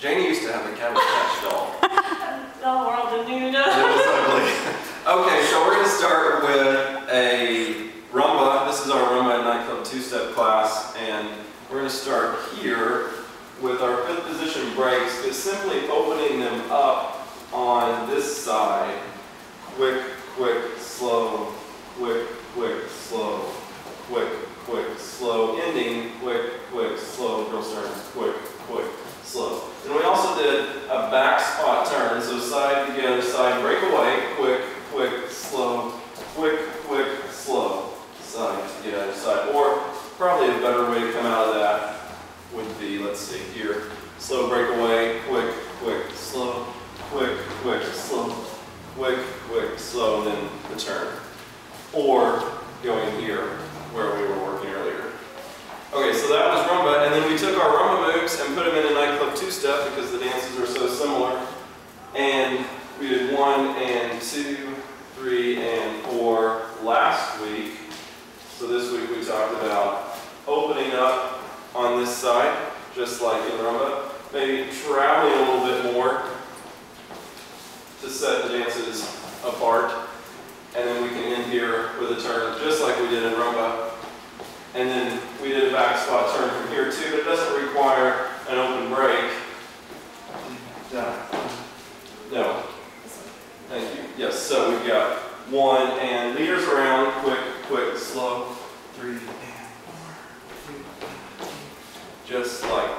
Janie used to have a Cabbage doll. The world new. It was ugly. Okay, so we're gonna start with a rumba. This is our rumba and nightclub two-step class, and we're gonna start here with our fifth position breaks, just simply opening them up on this side. Quick, quick, slow, quick, quick, slow, quick, quick, slow, ending, quick, quick, slow, girl turns, quick, quick, slow. Did a back spot turn, so side to the other side, break away, quick, quick, slow, quick, quick, slow, side to the other side. Or probably a better way to come out of that would be, let's see here, slow break away, quick, quick, slow, quick, quick, slow, quick, quick, slow, and then the turn. Or going here where we were working earlier. Okay, so that was rumba, and then we took our rumba and put them in a nightclub two-step because the dances are so similar. And we did one and two, three and four last week. So this week we talked about opening up on this side, just like in rumba, maybe traveling a little bit more to set the dances apart. And then we can end here with a turn, just like we did in rumba. And then we did a back spot turn from here too, but it doesn't require an open break. No. Thank you. Yes, so we've got one and leaders around, quick, quick, slow, three and four, just like